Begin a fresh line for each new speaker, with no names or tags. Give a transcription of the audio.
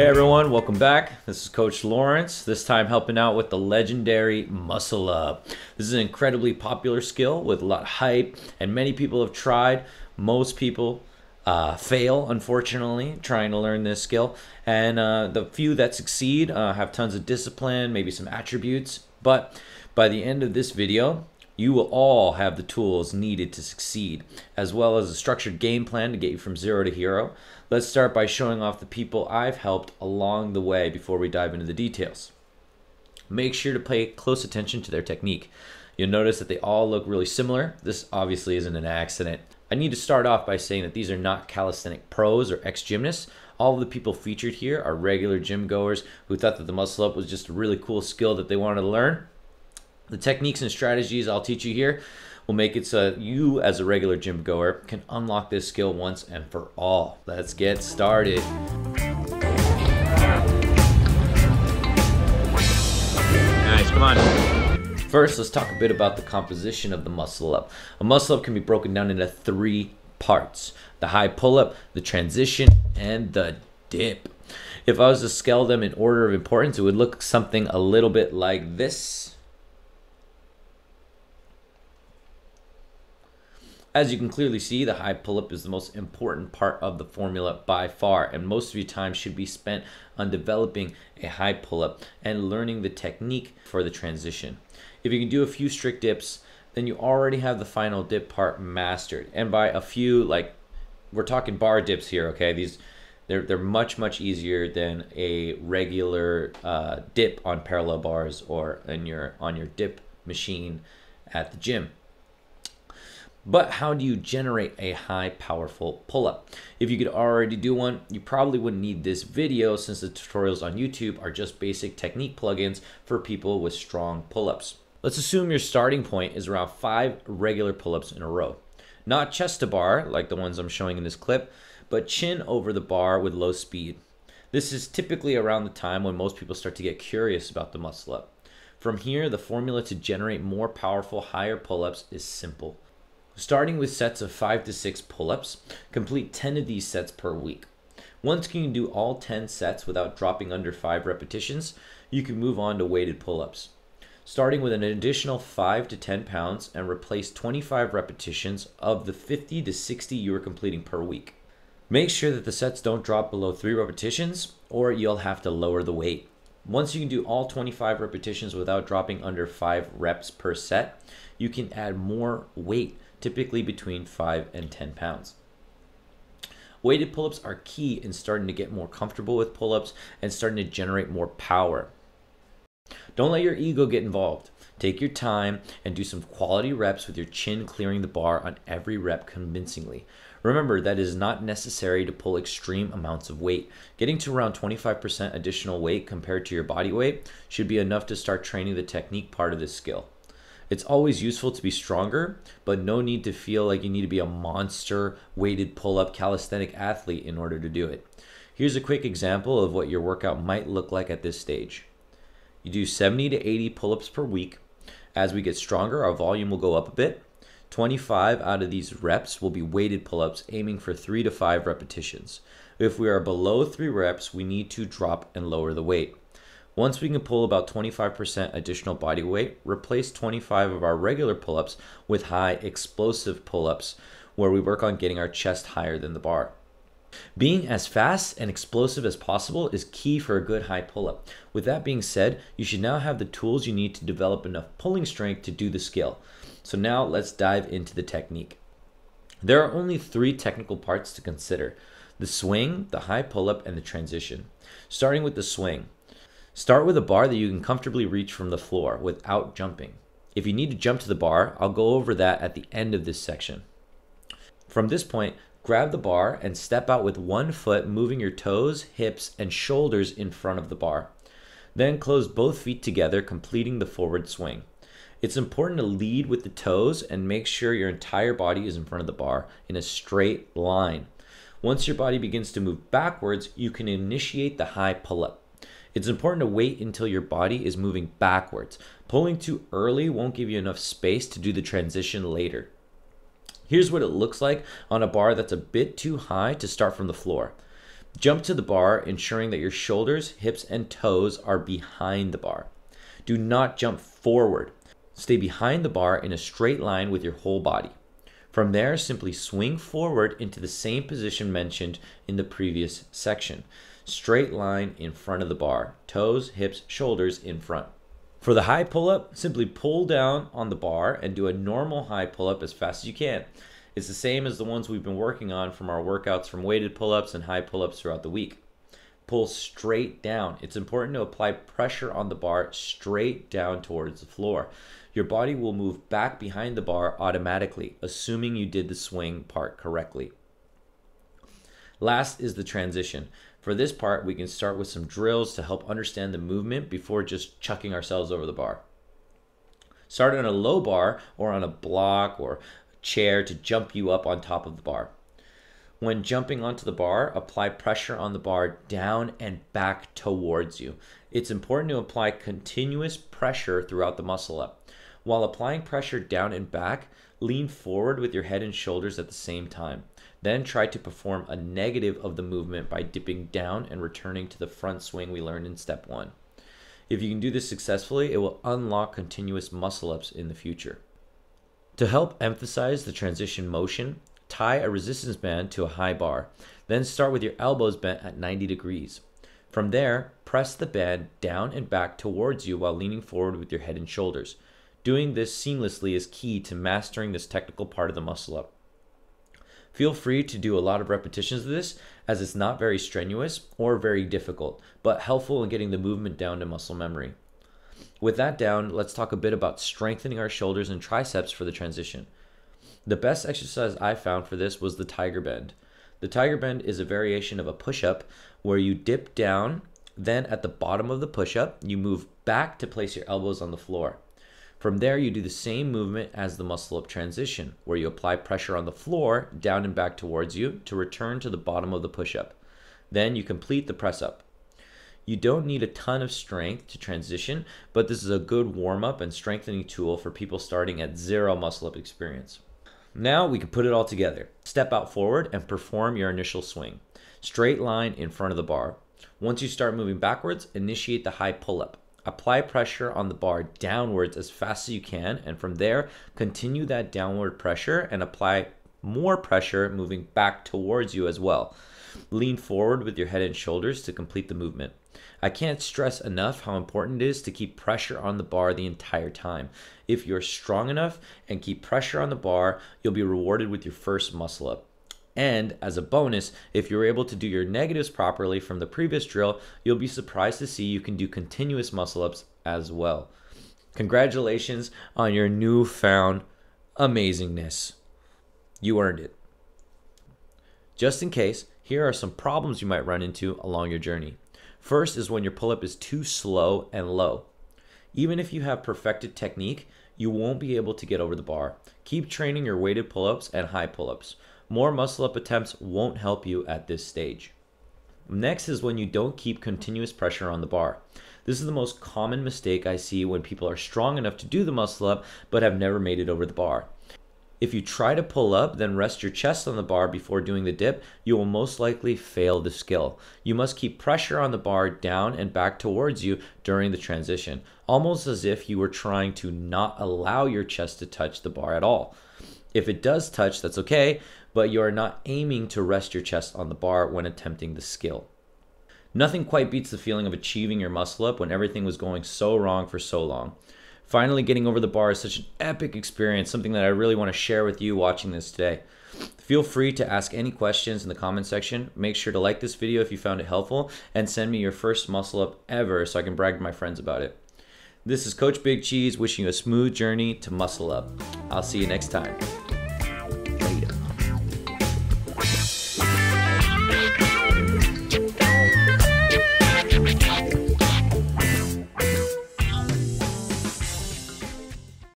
Hey everyone, welcome back. This is Coach Lawrance, this time helping out with the legendary muscle up. This is an incredibly popular skill with a lot of hype, and many people have tried. Most people uh, fail, unfortunately, trying to learn this skill. And uh, the few that succeed uh, have tons of discipline, maybe some attributes. But by the end of this video, you will all have the tools needed to succeed, as well as a structured game plan to get you from zero to hero. Let's start by showing off the people I've helped along the way before we dive into the details. Make sure to pay close attention to their technique. You'll notice that they all look really similar. This obviously isn't an accident. I need to start off by saying that these are not calisthenic pros or ex gymnasts. All of the people featured here are regular gym goers who thought that the muscle up was just a really cool skill that they wanted to learn the techniques and strategies I'll teach you here will make it so you, as a regular gym goer, can unlock this skill once and for all. Let's get started. Nice, come on. First, let's talk a bit about the composition of the muscle up. A muscle up can be broken down into three parts the high pull up, the transition, and the dip. If I was to scale them in order of importance, it would look something a little bit like this. As you can clearly see, the high pull-up is the most important part of the formula by far, and most of your time should be spent on developing a high pull-up and learning the technique for the transition. If you can do a few strict dips, then you already have the final dip part mastered. And by a few, like we're talking bar dips here, okay? These they're they're much much easier than a regular uh, dip on parallel bars or in your on your dip machine at the gym. But how do you generate a high powerful pull-up? If you could already do one, you probably wouldn't need this video since the tutorials on YouTube are just basic technique plugins for people with strong pull-ups. Let's assume your starting point is around five regular pull-ups in a row. Not chest to bar, like the ones I'm showing in this clip, but chin over the bar with low speed. This is typically around the time when most people start to get curious about the muscle up. From here, the formula to generate more powerful, higher pull-ups is simple. Starting with sets of 5 to 6 pull-ups, complete 10 of these sets per week. Once you can do all 10 sets without dropping under 5 repetitions, you can move on to weighted pull-ups. Starting with an additional 5 to 10 pounds and replace 25 repetitions of the 50 to 60 you are completing per week. Make sure that the sets don't drop below 3 repetitions or you'll have to lower the weight. Once you can do all 25 repetitions without dropping under 5 reps per set, you can add more weight typically between 5 and 10 pounds. Weighted pull ups are key in starting to get more comfortable with pull ups and starting to generate more power. Don't let your ego get involved. Take your time and do some quality reps with your chin clearing the bar on every rep convincingly. Remember that it is not necessary to pull extreme amounts of weight. Getting to around 25% additional weight compared to your body weight should be enough to start training the technique part of this skill. It's always useful to be stronger, but no need to feel like you need to be a monster weighted pull up calisthenic athlete in order to do it. Here's a quick example of what your workout might look like at this stage. You do 70 to 80 pull ups per week. As we get stronger, our volume will go up a bit. 25 out of these reps will be weighted pull ups, aiming for 3 to 5 repetitions. If we are below 3 reps, we need to drop and lower the weight. Once we can pull about 25% additional body weight, replace 25 of our regular pull ups with high explosive pull ups, where we work on getting our chest higher than the bar. Being as fast and explosive as possible is key for a good high pull up. With that being said, you should now have the tools you need to develop enough pulling strength to do the skill. So now let's dive into the technique. There are only three technical parts to consider the swing, the high pull up, and the transition. Starting with the swing. Start with a bar that you can comfortably reach from the floor without jumping. If you need to jump to the bar, I'll go over that at the end of this section. From this point, grab the bar and step out with one foot, moving your toes, hips, and shoulders in front of the bar. Then close both feet together, completing the forward swing. It's important to lead with the toes and make sure your entire body is in front of the bar in a straight line. Once your body begins to move backwards, you can initiate the high pull up. It's important to wait until your body is moving backwards. Pulling too early won't give you enough space to do the transition later. Here's what it looks like on a bar that's a bit too high to start from the floor. Jump to the bar, ensuring that your shoulders, hips, and toes are behind the bar. Do not jump forward. Stay behind the bar in a straight line with your whole body. From there, simply swing forward into the same position mentioned in the previous section. Straight line in front of the bar, toes, hips, shoulders in front. For the high pull up, simply pull down on the bar and do a normal high pull up as fast as you can. It's the same as the ones we've been working on from our workouts from weighted pull ups and high pull ups throughout the week. Pull straight down. It's important to apply pressure on the bar straight down towards the floor your body will move back behind the bar automatically, assuming you did the swing part correctly. Last is the transition. For this part, we can start with some drills to help understand the movement before just chucking ourselves over the bar. Start on a low bar or on a block or chair to jump you up on top of the bar. When jumping onto the bar, apply pressure on the bar down and back towards you. It's important to apply continuous pressure throughout the muscle up. While applying pressure down and back, lean forward with your head and shoulders at the same time. Then try to perform a negative of the movement by dipping down and returning to the front swing we learned in step one. If you can do this successfully, it will unlock continuous muscle ups in the future. To help emphasize the transition motion, tie a resistance band to a high bar. Then start with your elbows bent at 90 degrees. From there, press the band down and back towards you while leaning forward with your head and shoulders. Doing this seamlessly is key to mastering this technical part of the muscle up. Feel free to do a lot of repetitions of this as it's not very strenuous or very difficult, but helpful in getting the movement down to muscle memory. With that down, let's talk a bit about strengthening our shoulders and triceps for the transition. The best exercise I found for this was the tiger bend. The tiger bend is a variation of a push up where you dip down, then at the bottom of the push up, you move back to place your elbows on the floor. From there, you do the same movement as the muscle up transition, where you apply pressure on the floor, down and back towards you, to return to the bottom of the push up. Then you complete the press up. You don't need a ton of strength to transition, but this is a good warm up and strengthening tool for people starting at zero muscle up experience. Now we can put it all together. Step out forward and perform your initial swing. Straight line in front of the bar. Once you start moving backwards, initiate the high pull up. Apply pressure on the bar downwards as fast as you can, and from there, continue that downward pressure and apply more pressure moving back towards you as well. Lean forward with your head and shoulders to complete the movement. I can't stress enough how important it is to keep pressure on the bar the entire time. If you're strong enough and keep pressure on the bar, you'll be rewarded with your first muscle up. And as a bonus, if you're able to do your negatives properly from the previous drill, you'll be surprised to see you can do continuous muscle ups as well. Congratulations on your newfound amazingness. You earned it. Just in case, here are some problems you might run into along your journey. First is when your pull up is too slow and low. Even if you have perfected technique, you won't be able to get over the bar. Keep training your weighted pull ups and high pull ups. More muscle up attempts won't help you at this stage. Next is when you don't keep continuous pressure on the bar. This is the most common mistake I see when people are strong enough to do the muscle up but have never made it over the bar. If you try to pull up, then rest your chest on the bar before doing the dip, you will most likely fail the skill. You must keep pressure on the bar down and back towards you during the transition, almost as if you were trying to not allow your chest to touch the bar at all. If it does touch, that's okay, but you are not aiming to rest your chest on the bar when attempting the skill. Nothing quite beats the feeling of achieving your muscle up when everything was going so wrong for so long. Finally, getting over the bar is such an epic experience, something that I really want to share with you watching this today. Feel free to ask any questions in the comment section. Make sure to like this video if you found it helpful and send me your first muscle up ever so I can brag to my friends about it. This is Coach Big Cheese wishing you a smooth journey to muscle up. I'll see you next time.